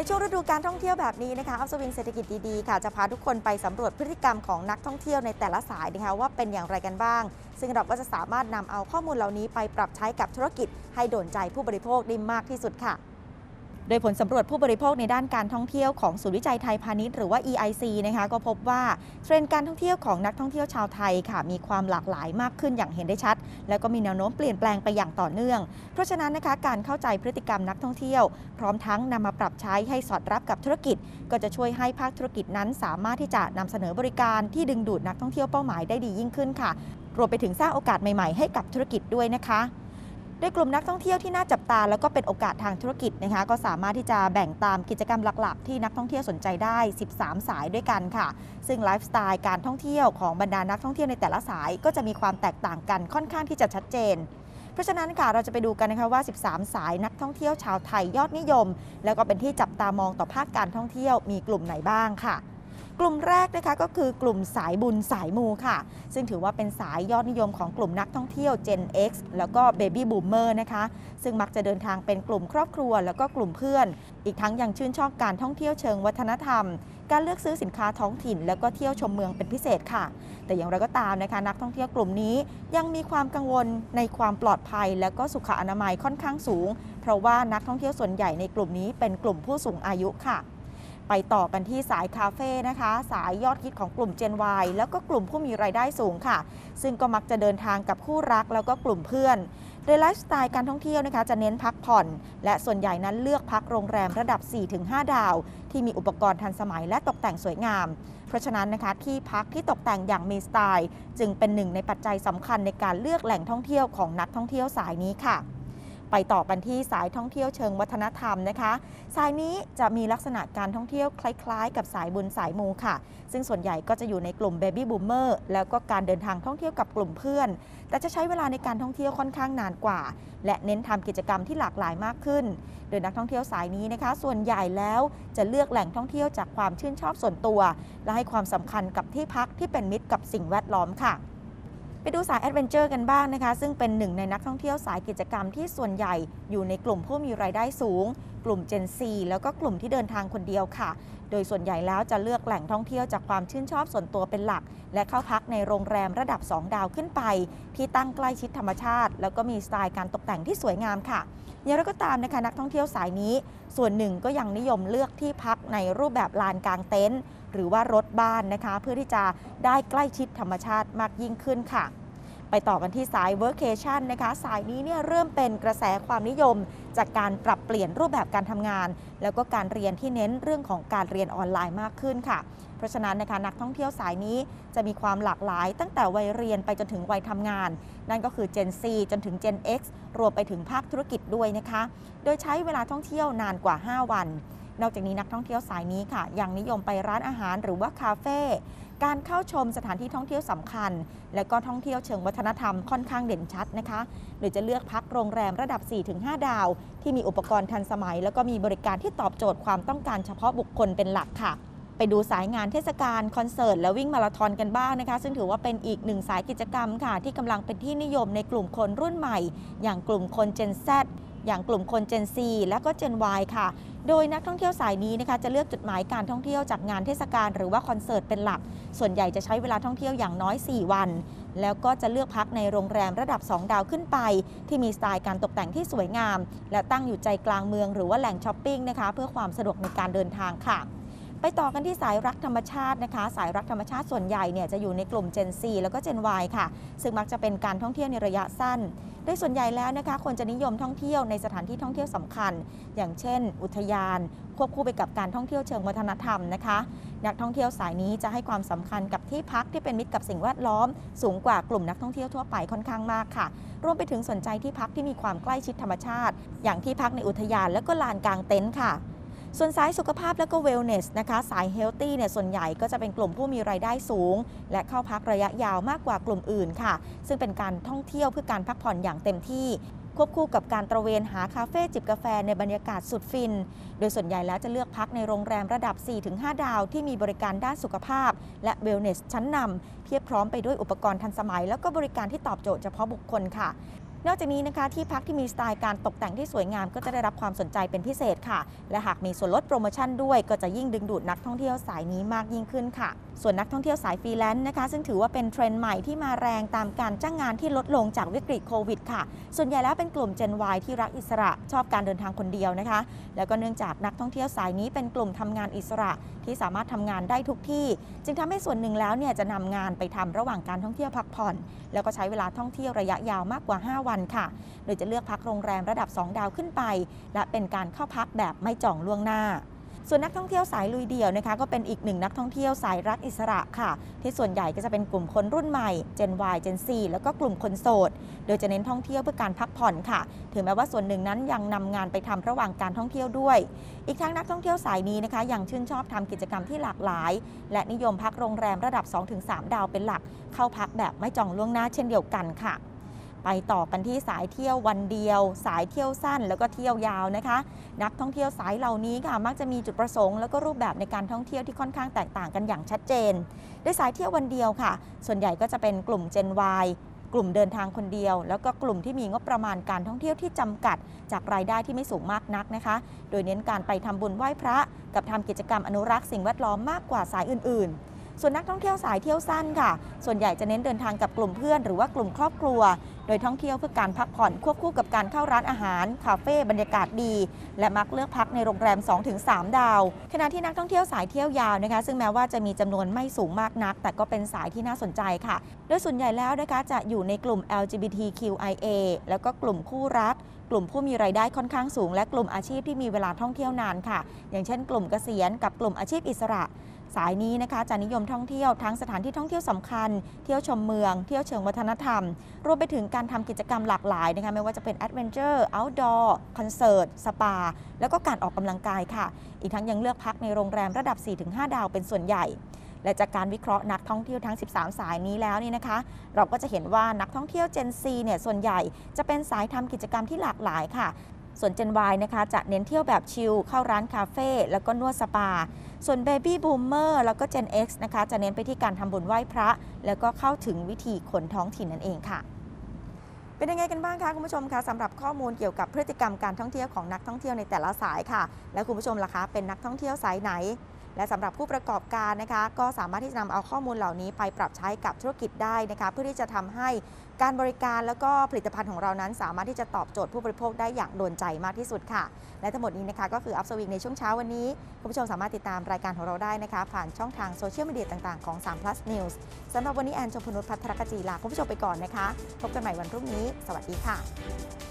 ในช่วงฤดูการท่องเที่ยวแบบนี้นะคะอัพสวิงเศรษฐกิจดีๆค่ะจะพาทุกคนไปสำรวจพฤติกรรมของนักท่องเที่ยวในแต่ละสายนะคะว่าเป็นอย่างไรกันบ้าง ซึ่งเราก็จะสามารถนำเอาข้อมูลเหล่านี้ไปปรับใช้กับธุรกิจให้โดนใจผู้บริโภคได้มากที่สุดค่ะ ดยผลสำรวจผู้บริโภคในด้านการท่องเที่ยวของศูนย์วิจัยไทยพาณิชย์หรือว่า EIC นะคะก็พบว่าเทรนด์การท่องเที่ยวของนักท่องเที่ยวชาวไทยค่ะ มีความหลากหลายมากขึ้นอย่างเห็นได้ชัด แล้วก็มีแนวโน้มเปลี่ยนแปลงไปอย่างต่อเนื่อง เพราะฉะนั้นนะคะการเข้าใจพฤติกรรมนักท่องเที่ยว พร้อมทั้งนำมาปรับใช้ให้สอดรับกับธุรกิจ ก็จะช่วยให้ภาคธุรกิจนั้น สามารถที่จะนำเสนอบริการที่ดึงดูดนักท่องเที่ยวเป้าหมายได้ดียิ่งขึ้นค่ะ รวมไปถึงสร้างโอกาสใหม่ๆให้กับธุรกิจด้วยนะคะ โดยกลุ่มนักท่องเที่ยวที่น่าจับตา แล้วก็เป็นโอกาสทางธุรกิจนะคะ ก็สามารถที่จะแบ่งตามกิจกรรมหลักๆ ที่นักท่องเที่ยวสนใจได้ 13 สายด้วยกันค่ะ ซึ่งไลฟ์สไตล์การท่องเที่ยวของบรรดานักท่องเที่ยวในแต่ละสาย ก็จะมีความแตกต่างกันค่อนข้างที่จะชัดเจนเพราะฉะนั้นค่ะเราจะไปดูกันนะคะว่า 13 สายนักท่องเที่ยวชาวไทยยอดนิยม แล้วก็เป็นที่จับตามองต่อภาคการท่องเที่ยวมีกลุ่มไหนบ้างค่ะ กลุ่มแรกนะคะก็คือกลุ่มสายบุญสายมูค่ะ ซึ่งถือว่าเป็นสายยอดนิยมของกลุ่มนักท่องเที่ยว Gen X แล้วก็ Baby Boomer นะคะ ซึ่งมักจะเดินทางเป็นกลุ่มครอบครัว แล้วก็กลุ่มเพื่อน อีกทั้งยังชื่นชอบการท่องเที่ยวเชิงวัฒนธรรม การเลือกซื้อสินค้าท้องถิ่น แล้วก็เที่ยวชมเมืองเป็นพิเศษค่ะ แต่อย่างไรก็ตามนะคะ นักท่องเที่ยวกลุ่มนี้ยังมีความกังวลในความปลอดภัย และก็สุขอนามัยค่อนข้างสูง เพราะว่านักท่องเที่ยวส่วนใหญ่ในกลุ่มนี้เป็นกลุ่มผู้สูงอายุค่ะ ไปต่อกันที่สายคาเฟ่นะคะ สายยอดฮิตของกลุ่ม Gen Y แล้วก็กลุ่มผู้มีรายได้สูงค่ะ ซึ่งก็มักจะเดินทางกับคู่รักแล้วก็กลุ่มเพื่อน โดยไลฟ์สไตล์การท่องเที่ยวนะคะ จะเน้นพักผ่อน และส่วนใหญ่นั้นเลือกพักโรงแรมระดับ 4-5 ดาว ที่มีอุปกรณ์ทันสมัยและตกแต่งสวยงาม เพราะฉะนั้นนะคะที่พักที่ตกแต่งอย่างมีสไตล์ จึงเป็นหนึ่งในปัจจัยสำคัญในการเลือกแหล่งท่องเที่ยวของนักท่องเที่ยวสายนี้ค่ะ ไปต่อกันที่สายท่องเที่ยวเชิงวัฒนธรรมนะคะ สายนี้จะมีลักษณะการท่องเที่ยวคล้ายๆ กับสายบุญสายมูค่ะ ซึ่งส่วนใหญ่ก็จะอยู่ในกลุ่ม baby boomer แล้วก็การเดินทางท่องเที่ยวกับกลุ่มเพื่อน แต่จะใช้เวลาในการท่องเที่ยวค่อนข้างนานกว่า และเน้นทำกิจกรรมที่หลากหลายมากขึ้น โดยนักท่องเที่ยวสายนี้นะคะ ส่วนใหญ่แล้วจะเลือกแหล่งท่องเที่ยวจากความชื่นชอบส่วนตัว และให้ความสำคัญกับที่พักที่เป็นมิตรกับสิ่งแวดล้อมค่ะ ไปดูสาย adventure กันบ้างนะคะ ซึ่งเป็นหนึ่งในนักท่องเที่ยวสายกิจกรรมที่ส่วนใหญ่อยู่ในกลุ่มผู้มีรายได้สูง กลุ่ม Gen Z แล้วก็กลุ่มที่เดินทางคนเดียวค่ะ โดยส่วนใหญ่แล้วจะเลือกแหล่งท่องเที่ยวจากความชื่นชอบส่วนตัวเป็นหลัก และเข้าพักในโรงแรมระดับ 2 ดาวขึ้นไป ที่ตั้งใกล้ชิดธรรมชาติ แล้วก็มีสไตล์การตกแต่งที่สวยงามค่ะอย่างไรก็ตามนะคะนักท่องเที่ยวสายนี้ ส่วนหนึ่งก็ยังนิยมเลือกที่พักในรูปแบบลานกลางเต็นท์ หรือว่ารถบ้านนะคะ เพื่อที่จะได้ใกล้ชิดธรรมชาติมากยิ่งขึ้นค่ะ ไปต่อกันที่สาย Workation นะคะ สายนี้เนี่ยเริ่มเป็นกระแสความนิยม จากการปรับเปลี่ยนรูปแบบการทำงาน แล้วก็การเรียนที่เน้นเรื่องของการเรียนออนไลน์มากขึ้นค่ะเพราะฉะนั้นนะคะนักท่องเที่ยวสายนี้จะมีความหลากหลาย ตั้งแต่วัยเรียนไปจนถึงวัยทำงาน นั่นก็คือ Gen C จนถึง Gen X รวมไปถึงภาคธุรกิจด้วยนะคะ โดยใช้เวลาท่องเที่ยวนานกว่า 5 วัน นอกจากนี้นักท่องเที่ยวสายนี้ค่ะ ยังนิยมไปร้านอาหารหรือว่าคาเฟ่การเข้าชมสถานที่ท่องเที่ยวสำคัญ และก็ท่องเที่ยวเชิงวัฒนธรรมค่อนข้างเด่นชัดนะคะ โดยจะเลือกพักโรงแรมระดับ 4-5 ดาว ที่มีอุปกรณ์ทันสมัย แล้วก็มีบริการที่ตอบโจทย์ความต้องการเฉพาะบุคคลเป็นหลักค่ะ ไปดูสายงานเทศกาลคอนเสิร์ตและวิ่งมาราธอนกันบ้างนะคะ ซึ่งถือว่าเป็นอีกหนึ่งสายกิจกรรมค่ะ ที่กำลังเป็นที่นิยมในกลุ่มคนรุ่นใหม่ อย่างกลุ่มคน Gen Z อย่างกลุ่มคน Gen Z และก็ Gen Y ค่ะ โดยนักท่องเที่ยวสายนี้นะคะจะเลือกจุดหมายการท่องเที่ยวจากงานเทศกาลหรือว่าคอนเสิร์ตเป็นหลัก ส่วนใหญ่จะใช้เวลาท่องเที่ยวอย่างน้อย 4 วัน แล้วก็จะเลือกพักในโรงแรมระดับ 2 ดาวขึ้นไป ที่มีสไตล์การตกแต่งที่สวยงาม และตั้งอยู่ใจกลางเมืองหรือว่าแหล่งช้อปปิ้งนะคะเพื่อความสะดวกในการเดินทางค่ะ ไปต่อกันที่สายรักธรรมชาตินะคะ สายรักธรรมชาติส่วนใหญ่เนี่ยจะอยู่ในกลุ่ม Gen Z แล้วก็ Gen Y ค่ะ ซึ่งมักจะเป็นการท่องเที่ยวในระยะสั้น โดยส่วนใหญ่แล้วนะคะ คนจะนิยมท่องเที่ยวในสถานที่ท่องเที่ยวสำคัญ อย่างเช่น อุทยาน ควบคู่ไปกับการท่องเที่ยวเชิงวัฒนธรรมนะคะ นักท่องเที่ยวสายนี้จะให้ความสำคัญกับที่พักที่เป็นมิตรกับสิ่งแวดล้อม สูงกว่ากลุ่มนักท่องเที่ยวทั่วไปค่อนข้างมากค่ะ รวมไปถึงสนใจที่พักที่มีความใกล้ชิดธรรมชาติ อย่างที่พักในอุทยานและก็ลานกลางเต็นท์ค่ะ ส่วนสายสุขภาพและก็เวลเนสนะคะ สายเฮลตี้เนี่ยส่วนใหญ่ก็จะเป็นกลุ่มผู้มีรายได้สูง และเข้าพักระยะยาวมากกว่ากลุ่มอื่นค่ะ ซึ่งเป็นการท่องเที่ยวเพื่อการพักผ่อนอย่างเต็มที่ควบคู่กับการตระเวนหาคาเฟ่จิบกาแฟในบรรยากาศสุดฟิน โดยส่วนใหญ่แล้วจะเลือกพักในโรงแรมระดับ 4-5 ดาว ที่มีบริการด้านสุขภาพ และเวลเนสชั้นนำเพียบพร้อมไปด้วยอุปกรณ์ทันสมัย แล้วก็บริการที่ตอบโจทย์เฉพาะบุคคลค่ะ นอกจากนี้นะคะที่พักที่มีสไตล์การตกแต่งที่สวยงามก็จะได้รับความสนใจเป็นพิเศษค่ะ และหากมีส่วนลดโปรโมชั่นด้วย ก็จะยิ่งดึงดูดนักท่องเที่ยวสายนี้มากยิ่งขึ้นค่ะ ส่วนนักท่องเที่ยวสายฟรีแลนซ์นะคะ ซึ่งถือว่าเป็นเทรนด์ใหม่ที่มาแรงตามการจ้างงานที่ลดลงจากวิกฤตโควิดค่ะ ส่วนใหญ่แล้วเป็นกลุ่ม Gen Y ที่รักอิสระชอบการเดินทางคนเดียวนะคะ แล้วก็เนื่องจากนักท่องเที่ยวสายนี้เป็นกลุ่มทำงานอิสระที่สามารถทำงานได้ทุกที่ จึงทำให้ส่วนหนึ่งแล้วเนี่ยจะนำงานไปทำระหว่างการท่องเที่ยวพักผ่อน แล้วก็ใช้เวลาท่องเที่ยวระยะยาวมากกว่า 5 วันค่ะ โดยจะเลือกพักโรงแรมระดับ 2 ดาวขึ้นไป และเป็นการเข้าพักแบบไม่จองล่วงหน้าส่วนนักท่องเที่ยวสายลุยเดี่ยวนะคะก็เป็นอีกหนึ่งนักท่องเที่ยวสายรักอิสระค่ะ ที่ส่วนใหญ่ก็จะเป็นกลุ่มคนรุ่นใหม่ Gen Y Gen Z แล้วก็กลุ่มคนโสด โดยจะเน้นท่องเที่ยวเพื่อการพักผ่อนค่ะ ถึงแม้ว่าส่วนหนึ่งนั้นยังนำงานไปทำระหว่างการท่องเที่ยวด้วย อีกทั้งนักท่องเที่ยวสายนี้นะคะยังชื่นชอบทำกิจกรรมที่หลากหลาย และนิยมพักโรงแรมระดับ 2-3 ดาวเป็นหลัก เข้าพักแบบไม่จองล่วงหน้าเช่นเดียวกันค่ะ ไปต่อกันที่สายเที่ยววันเดียว สายเที่ยวสั้นแล้วก็เที่ยวยาวนะคะ นักท่องเที่ยวสายเหล่านี้ค่ะมักจะมีจุดประสงค์ แล้วก็รูปแบบในการท่องเที่ยวที่ค่อนข้างแตกต่างกันอย่างชัดเจนโดยสายเที่ยววันเดียวค่ะ ส่วนใหญ่ก็จะเป็นกลุ่ม Gen Y กลุ่มเดินทางคนเดียว แล้วก็กลุ่มที่มีงบประมาณการท่องเที่ยวที่จำกัด จากรายได้ที่ไม่สูงมากนักนะคะ โดยเน้นการไปทำบุญไหว้พระ กับทำกิจกรรมอนุรักษ์สิ่งแวดล้อมมากกว่าสายอื่นๆ ส่วนนักท่องเที่ยวสายเที่ยวสั้นค่ะ ส่วนใหญ่จะเน้นเดินทางกับกลุ่มเพื่อนหรือว่ากลุ่มครอบครัว โดยท่องเที่ยวเพื่อการพักผ่อนควบคู่กับการเข้าร้านอาหาร คาเฟ่บรรยากาศดี และมักเลือกพักในโรงแรม 2-3 ดาว ขณะที่นักท่องเที่ยวสายเที่ยวยาวนะคะ ซึ่งแม้ว่าจะมีจำนวนไม่สูงมากนัก แต่ก็เป็นสายที่น่าสนใจค่ะ โดยส่วนใหญ่แล้วนะคะจะอยู่ในกลุ่ม LGBTQIA แล้วก็กลุ่มคู่รักกลุ่มผู้มีรายได้ค่อนข้างสูง และกลุ่มอาชีพที่มีเวลาท่องเที่ยวนานค่ะ อย่างเช่น กลุ่มเกษียณกับกลุ่มอาชีพอิสระ สายนี้นะคะจะนิยมท่องเที่ยวทั้งสถานที่ท่องเที่ยวสำคัญ เที่ยวชมเมือง เที่ยวเชิงวัฒนธรรม รวมไปถึงการทำกิจกรรมหลากหลายนะคะไม่ว่าจะเป็น adventure outdoor คอนเสิร์ตสปา แล้วก็การออกกำลังกายค่ะ อีกทั้งยังเลือกพักในโรงแรมระดับ 4-5 ดาวเป็นส่วนใหญ่และจากการวิเคราะห์นักท่องเที่ยวทั้ง 13 สายนี้แล้วนี่นะคะ เราก็จะเห็นว่านักท่องเที่ยว Gen Z เนี่ยส่วนใหญ่จะเป็นสายทำกิจกรรมที่หลากหลายค่ะ ส่วน Gen Y นะคะจะเน้นเที่ยวแบบชิลเข้าร้านคาเฟ่แล้วก็นวดสปา ส่วน Baby Boomer แล้วก็ Gen X นะคะจะเน้นไปที่การทำบุญไหว้พระ แล้วก็เข้าถึงวิธีคนท้องถิ่นนั่นเองค่ะ เป็นยังไงกันบ้างคะคุณผู้ชมคะสำหรับข้อมูลเกี่ยวกับพฤติกรรมการท่องเที่ยวของนักท่องเที่ยวในแต่ละสายค่ะ และคุณผู้ชมล่ะคะเป็นนักท่องเที่ยวสายไหน และสำหรับผู้ประกอบการนะคะก็สามารถที่จะนำเอาข้อมูลเหล่านี้ไปปรับใช้กับธุรกิจได้นะคะเพื่อที่จะทำให้การบริการแล้วก็ผลิตภัณฑ์ของเรานั้น สามารถที่จะตอบโจทย์ผู้บริโภคได้อย่างโดนใจมากที่สุดค่ะ และทั้งหมดนี้นะคะก็คืออัพสวิงในช่วงเช้าวันนี้ คุณผู้ชมสามารถติดตามรายการของเราได้นะคะ ผ่านช่องทางโซเชียลมีเดียต่างๆของ 3 plus news สำหรับวันนี้แอนชมพนุษย์พัทรกจีลาคุณผู้ชมไปก่อนนะคะ พบกันใหม่วันพรุ่งนี้ สวัสดีค่ะ